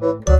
Bye.